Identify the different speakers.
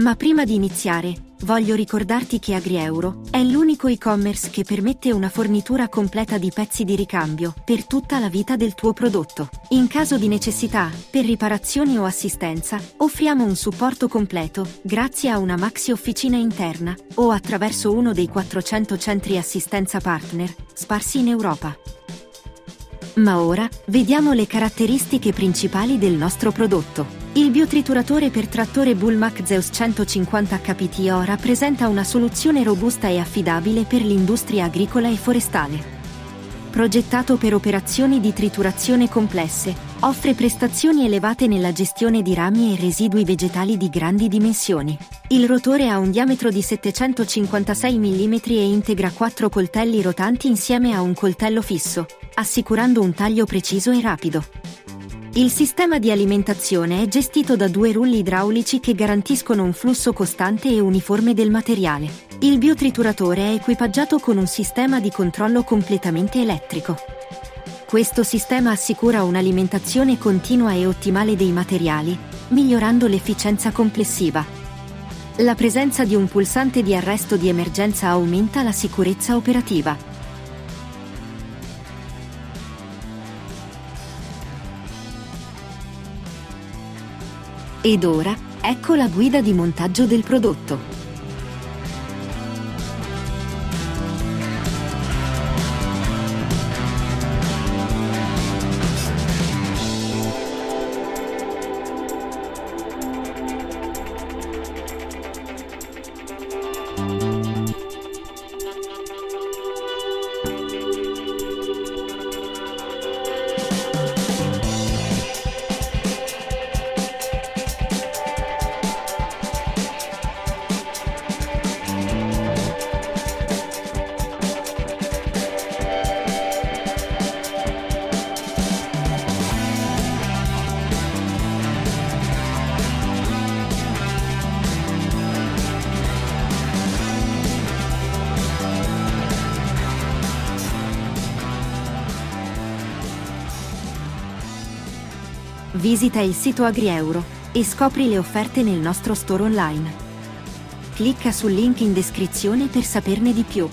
Speaker 1: Ma prima di iniziare, voglio ricordarti che AgriEuro è l'unico e-commerce che permette una fornitura completa di pezzi di ricambio per tutta la vita del tuo prodotto. In caso di necessità, per riparazioni o assistenza, offriamo un supporto completo grazie a una maxi officina interna o attraverso uno dei 400 centri assistenza partner sparsi in Europa. Ma ora vediamo le caratteristiche principali del nostro prodotto. Il biotrituratore per trattore Bullmac Zeus 150 HPTO rappresenta una soluzione robusta e affidabile per l'industria agricola e forestale. Progettato per operazioni di triturazione complesse, offre prestazioni elevate nella gestione di rami e residui vegetali di grandi dimensioni. Il rotore ha un diametro di 756 mm e integra quattro coltelli rotanti insieme a un coltello fisso, assicurando un taglio preciso e rapido. Il sistema di alimentazione è gestito da due rulli idraulici che garantiscono un flusso costante e uniforme del materiale. Il biotrituratore è equipaggiato con un sistema di controllo completamente elettrico. Questo sistema assicura un'alimentazione continua e ottimale dei materiali, migliorando l'efficienza complessiva. La presenza di un pulsante di arresto di emergenza aumenta la sicurezza operativa. Ed ora, ecco la guida di montaggio del prodotto. Visita il sito AgriEuro e scopri le offerte nel nostro store online. Clicca sul link in descrizione per saperne di più.